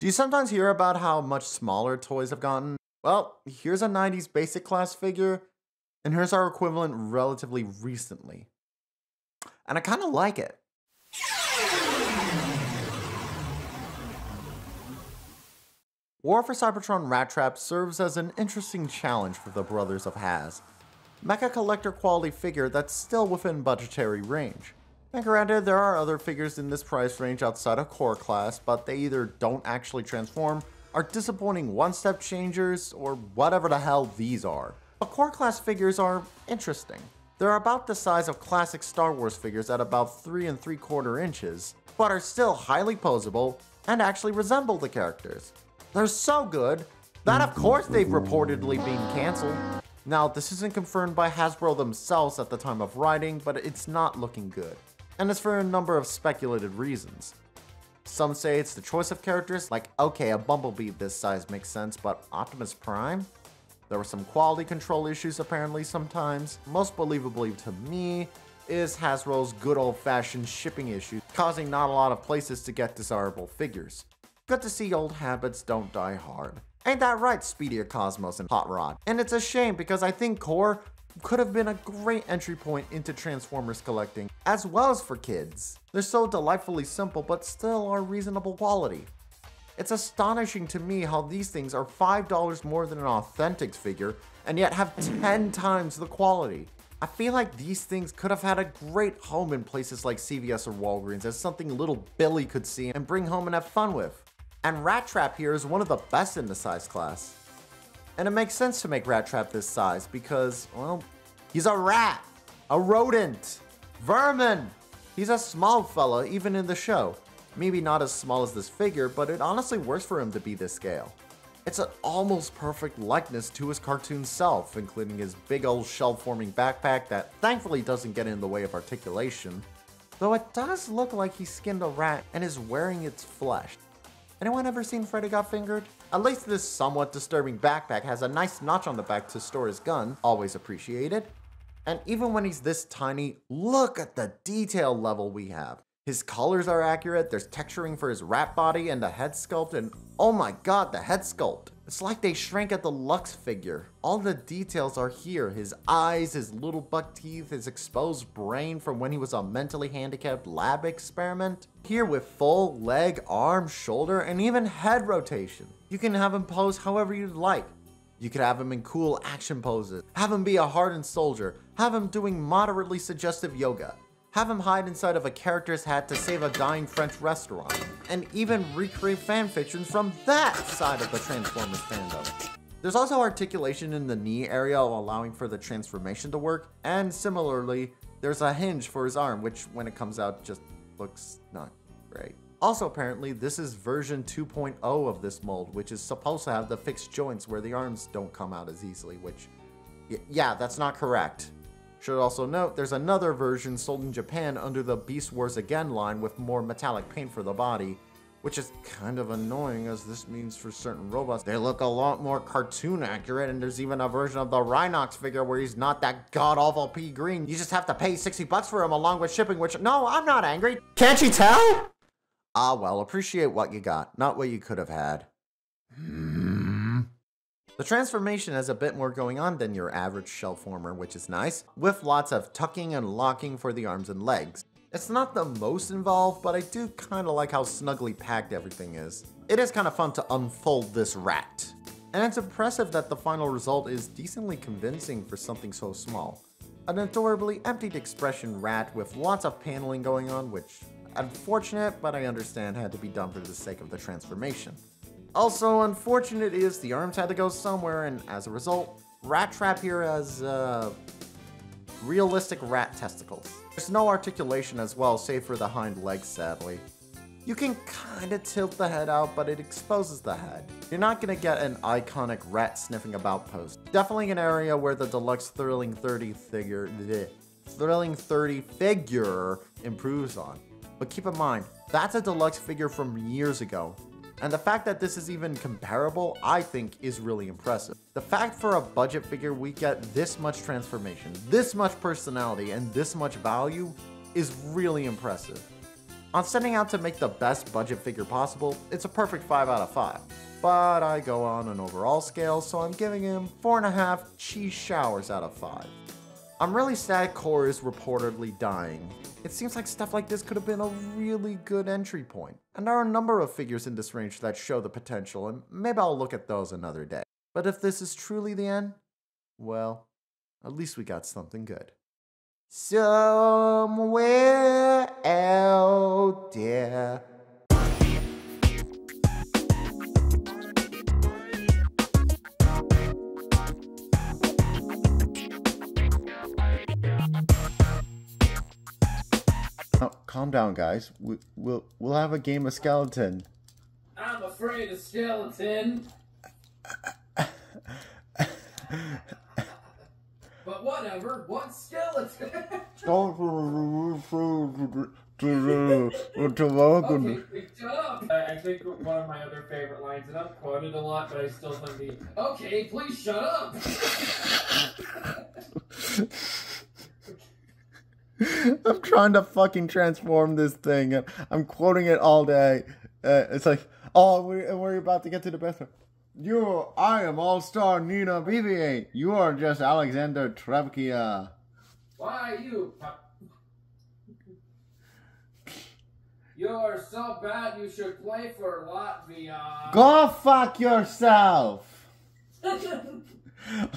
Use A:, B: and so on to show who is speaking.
A: Do you sometimes hear about how much smaller toys have gotten? Well, here's a 90s basic class figure, and here's our equivalent relatively recently. And I kind of like it. War for Cybertron Rattrap serves as an interesting challenge for the Brothers of Haz. Mecha collector quality figure that's still within budgetary range. And granted, there are other figures in this price range outside of core class, but they either don't actually transform, are disappointing one-step changers, or whatever the hell these are. But core class figures are interesting. They're about the size of classic Star Wars figures at about 3 and 3 quarter inches, but are still highly posable and actually resemble the characters. They're so good that of course they've reportedly been cancelled. Now, this isn't confirmed by Hasbro themselves at the time of writing, but it's not looking good and it's for a number of speculated reasons. Some say it's the choice of characters, like okay, a Bumblebee this size makes sense, but Optimus Prime? There were some quality control issues apparently sometimes. Most believably to me is Hasbro's good old-fashioned shipping issues, causing not a lot of places to get desirable figures. Good to see old habits don't die hard. Ain't that right, Speedier Cosmos and Hot Rod? And it's a shame because I think Core could have been a great entry point into Transformers collecting, as well as for kids. They're so delightfully simple, but still are reasonable quality. It's astonishing to me how these things are $5 more than an authentic figure, and yet have 10 times the quality. I feel like these things could have had a great home in places like CVS or Walgreens as something little Billy could see and bring home and have fun with. And Rattrap here is one of the best in the size class. And it makes sense to make Rattrap this size because, well, he's a rat, a rodent, vermin. He's a small fella, even in the show. Maybe not as small as this figure, but it honestly works for him to be this scale. It's an almost perfect likeness to his cartoon self, including his big old shell-forming backpack that thankfully doesn't get in the way of articulation. Though it does look like he skinned a rat and is wearing its flesh. Anyone ever seen Freddy Got Fingered? At least this somewhat disturbing backpack has a nice notch on the back to store his gun, always appreciated. And even when he's this tiny, look at the detail level we have. His colors are accurate, there's texturing for his rat body and the head sculpt, and oh my god, the head sculpt. It's like they shrank at the Lux figure. All the details are here. His eyes, his little buck teeth, his exposed brain from when he was a mentally handicapped lab experiment. Here with full leg, arm, shoulder, and even head rotation. You can have him pose however you'd like. You could have him in cool action poses, have him be a hardened soldier, have him doing moderately suggestive yoga, have him hide inside of a character's hat to save a dying French restaurant, and even recreate fanfictions from that side of the Transformers fandom. There's also articulation in the knee area allowing for the transformation to work, and similarly, there's a hinge for his arm, which when it comes out just looks not great. Also apparently, this is version 2.0 of this mold, which is supposed to have the fixed joints where the arms don't come out as easily, which, yeah, that's not correct. Should also note, there's another version sold in Japan under the Beast Wars Again line with more metallic paint for the body, which is kind of annoying as this means for certain robots they look a lot more cartoon accurate and there's even a version of the Rhinox figure where he's not that god-awful pea green. You just have to pay 60 bucks for him along with shipping, which, no, I'm not angry. Can't you tell? Ah well, appreciate what you got, not what you could have had. Hmm. The transformation has a bit more going on than your average shell former, which is nice, with lots of tucking and locking for the arms and legs. It's not the most involved, but I do kinda like how snugly packed everything is. It is kinda fun to unfold this rat. And it's impressive that the final result is decently convincing for something so small. An adorably emptied expression rat with lots of paneling going on, which unfortunate, but I understand had to be done for the sake of the transformation. Also, unfortunate is the arms had to go somewhere, and as a result, Rattrap here has, uh, realistic rat testicles. There's no articulation as well, save for the hind legs, sadly. You can kinda tilt the head out, but it exposes the head. You're not gonna get an iconic rat sniffing about pose. Definitely an area where the deluxe Thrilling 30 figure, bleh, Thrilling 30 figure improves on. But keep in mind, that's a deluxe figure from years ago, and the fact that this is even comparable, I think, is really impressive. The fact for a budget figure we get this much transformation, this much personality, and this much value is really impressive. On setting out to make the best budget figure possible, it's a perfect 5 out of 5. But I go on an overall scale, so I'm giving him 4.5 cheese showers out of 5. I'm really sad Core is reportedly dying. It seems like stuff like this could have been a really good entry point. And there are a number of figures in this range that show the potential, and maybe I'll look at those another day. But if this is truly the end, well, at least we got something good. Somewhere out there. Calm down, guys. We, we'll we'll have a game of skeleton.
B: I'm afraid of skeleton. but whatever. What skeleton? okay, shut up. I, I think one of my other favorite lines, and I'm quoted a lot, but I still think the okay, please shut up.
A: I'm trying to fucking transform this thing. I'm quoting it all day. Uh, it's like, oh, we're, we're about to get to the best one. You, I am All Star Nina BB-8. You are just Alexander Trevkia.
B: Why you? You're so bad. You should play for Latvia.
A: Go fuck yourself.